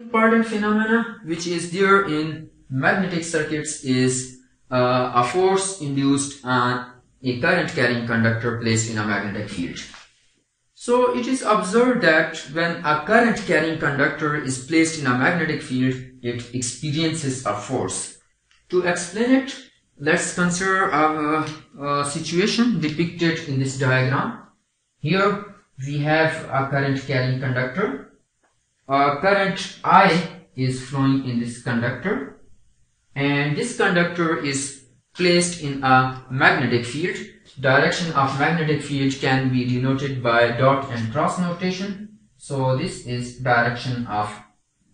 important phenomena which is there in magnetic circuits is uh, a force induced on a current carrying conductor placed in a magnetic field. So it is observed that when a current carrying conductor is placed in a magnetic field, it experiences a force. To explain it, let's consider a, a situation depicted in this diagram. Here we have a current carrying conductor. A current I is flowing in this conductor and this conductor is placed in a magnetic field direction of magnetic field can be denoted by dot and cross notation. So this is direction of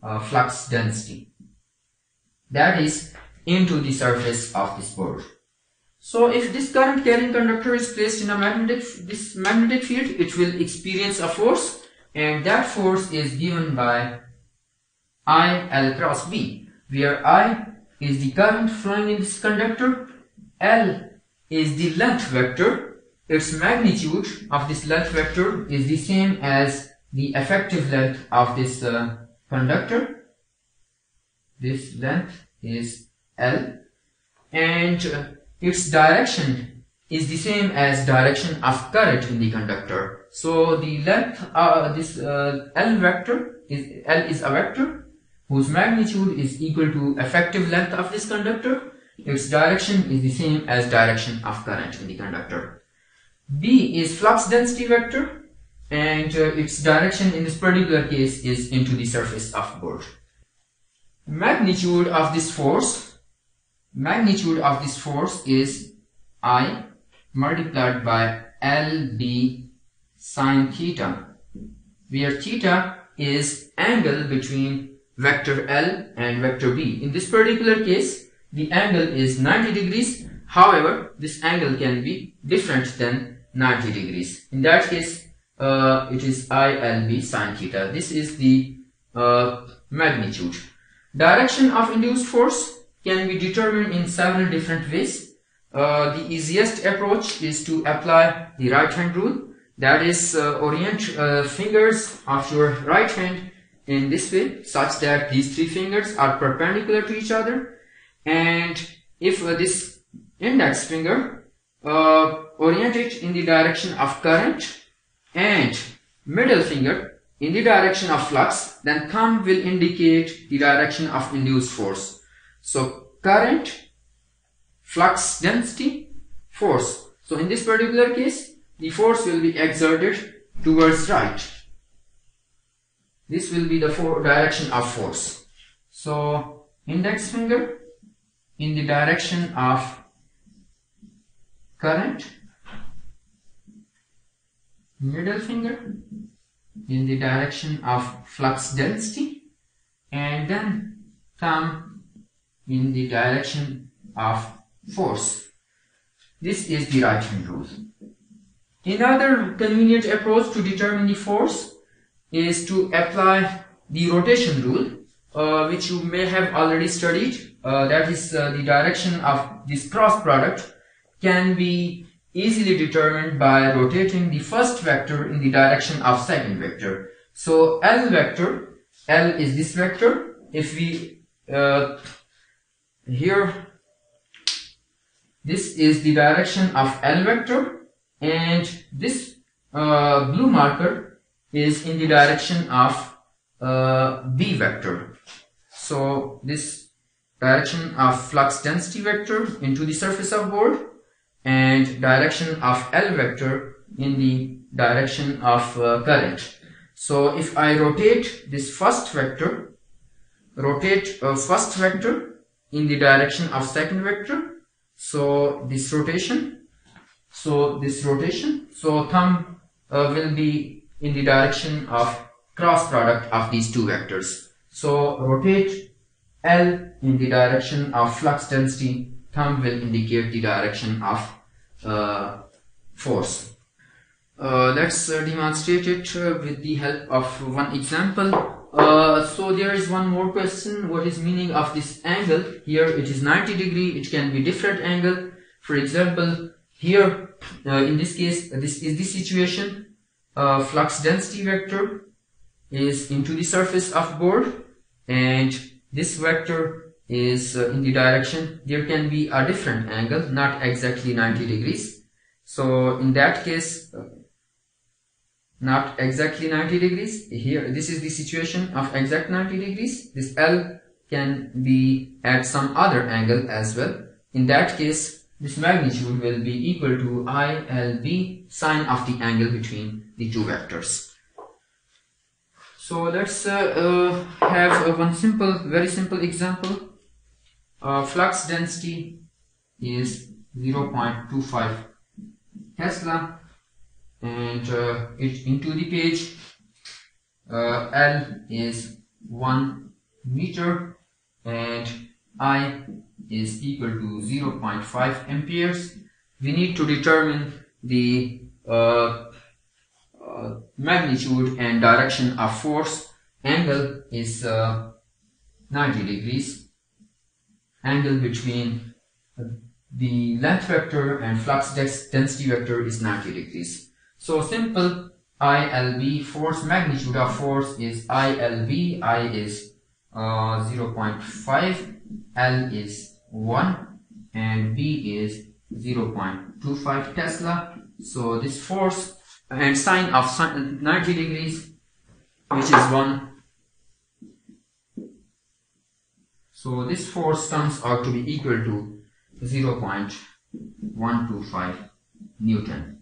uh, flux density. That is into the surface of this board. So if this current carrying conductor is placed in a magnetic this magnetic field, it will experience a force and that force is given by I L cross B, where I is the current flowing in this conductor, L is the length vector, its magnitude of this length vector is the same as the effective length of this uh, conductor. This length is L and uh, its direction is the same as direction of current in the conductor. So the length, uh, this uh, L vector is L is a vector whose magnitude is equal to effective length of this conductor its direction is the same as direction of current in the conductor. B is flux density vector and uh, its direction in this particular case is into the surface of board. Magnitude of this force, magnitude of this force is I multiplied by LB sine theta, where theta is angle between vector L and vector B. In this particular case, the angle is 90 degrees. However, this angle can be different than 90 degrees. In that case, uh, it is ILB sine theta. This is the uh, magnitude. Direction of induced force can be determined in several different ways. Uh, the easiest approach is to apply the right hand rule. That is, uh, orient uh, fingers of your right hand in this way such that these three fingers are perpendicular to each other and if uh, this index finger uh, oriented in the direction of current and middle finger in the direction of flux then thumb will indicate the direction of induced force so current flux density force. So in this particular case the force will be exerted towards right. This will be the direction of force. So index finger in the direction of current. Middle finger in the direction of flux density. And then thumb in the direction of force. This is the right hand rule. Another convenient approach to determine the force is to apply the rotation rule uh, which you may have already studied uh, that is uh, the direction of this cross product can be easily determined by rotating the first vector in the direction of second vector. So L vector, L is this vector. If we uh, here this is the direction of L vector and this uh, blue marker is in the direction of uh, B vector. So this direction of flux density vector into the surface of board and direction of L vector in the direction of uh, current. So if I rotate this first vector, rotate uh, first vector in the direction of second vector, so this rotation, so this rotation, so thumb uh, will be in the direction of cross product of these two vectors. So rotate L in the direction of flux density, thumb will indicate the direction of uh, force. Uh, let's uh, demonstrate it uh, with the help of one example. Uh, so there is one more question. What is meaning of this angle? Here it is 90 degree. It can be different angle. For example, here uh, in this case, this is the situation. flux density vector is into the surface of board and this vector is uh, in the direction there can be a different angle not exactly 90 degrees so in that case uh, not exactly 90 degrees. Here this is the situation of exact 90 degrees. This L can be at some other angle as well. In that case this magnitude will be equal to ILB sine of the angle between the two vectors. So let's uh, uh, have uh, one simple very simple example. Uh, flux density is 0.25 Tesla and uh, it into the page. Uh, L is 1 meter and I is equal to 0.5 amperes. We need to determine the uh, uh, magnitude and direction of force. Angle is uh, 90 degrees. Angle between the length vector and flux density vector is 90 degrees. So simple ILB force magnitude of force is ILB, I is uh, 0.5, L is 1 and B is 0.25 Tesla. So this force and sine of 90 degrees which is 1 So this force comes out to be equal to 0.125 Newton.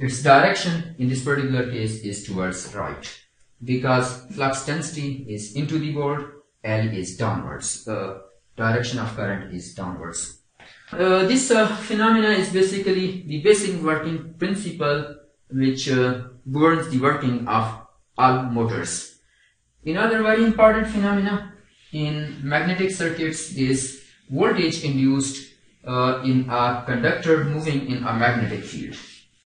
Its direction in this particular case is towards right because flux density is into the board, L is downwards. The direction of current is downwards. Uh, this uh, phenomena is basically the basic working principle which uh, governs the working of all motors. Another very important phenomena in magnetic circuits is voltage induced uh, in a conductor moving in a magnetic field.